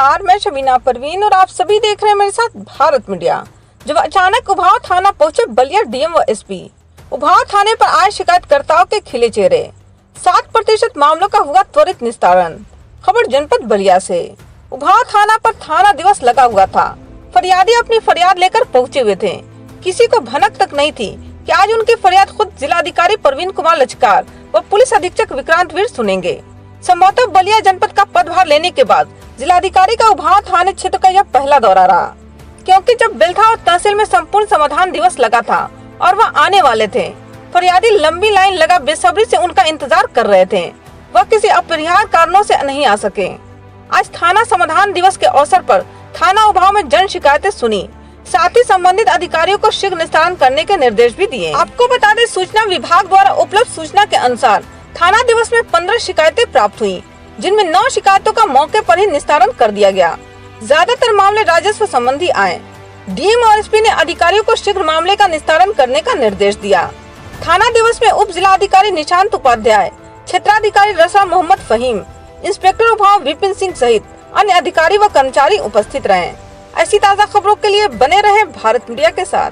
नमस्कार, मैं शबीना परवीन और आप सभी देख रहे हैं मेरे साथ भारत मीडिया। जब अचानक उभाव थाना पहुँचे बलिया डीएम व एसपी उभाव थाने पर आए शिकायतकर्ताओं के खिले चेहरे। सात प्रतिशत मामलों का हुआ त्वरित निस्तारण, खबर जनपद बलिया से। उभाव थाना पर थाना दिवस लगा हुआ था। फरियादी अपनी फरियाद लेकर पहुँचे हुए थे। किसी को भनक तक नहीं थी कि आज उनकी फरियाद खुद जिलाधिकारी प्रवीण कुमार लचकार व पुलिस अधीक्षक विक्रांत वीर सुनेंगे। संभवतः बलिया जनपद का पदभार लेने के बाद जिलाधिकारी का उभाव थाने क्षेत्र का यह पहला दौरा रहा, क्योंकि जब बिल्था और तहसील में संपूर्ण समाधान दिवस लगा था और वह आने वाले थे, फरियादी लंबी लाइन लगा बेसब्री से उनका इंतज़ार कर रहे थे। वह किसी अपरिहार कारणों से नहीं आ सके। आज थाना समाधान दिवस के अवसर पर थाना उभाव में जन शिकायतें सुनी। साथ ही संबंधित अधिकारियों को शीघ्र निस्तारण करने के निर्देश भी दिए। आपको बता दें, सूचना विभाग द्वारा उपलब्ध सूचना के अनुसार थाना दिवस में पंद्रह शिकायतें प्राप्त हुई। जिनमें नौ शिकायतों का मौके पर ही निस्तारण कर दिया गया। ज़्यादातर मामले राजस्व संबंधी आए। डीएम और एसपी ने अधिकारियों को शीघ्र मामले का निस्तारण करने का निर्देश दिया। थाना दिवस में उप जिलाधिकारी निशांत उपाध्याय, क्षेत्राधिकारी रसा मोहम्मद फहीम, इंस्पेक्टर उभाव विपिन सिंह सहित अन्य अधिकारी व कर्मचारी उपस्थित रहे। ऐसी ताज़ा खबरों के लिए बने रहे भारत मीडिया के साथ।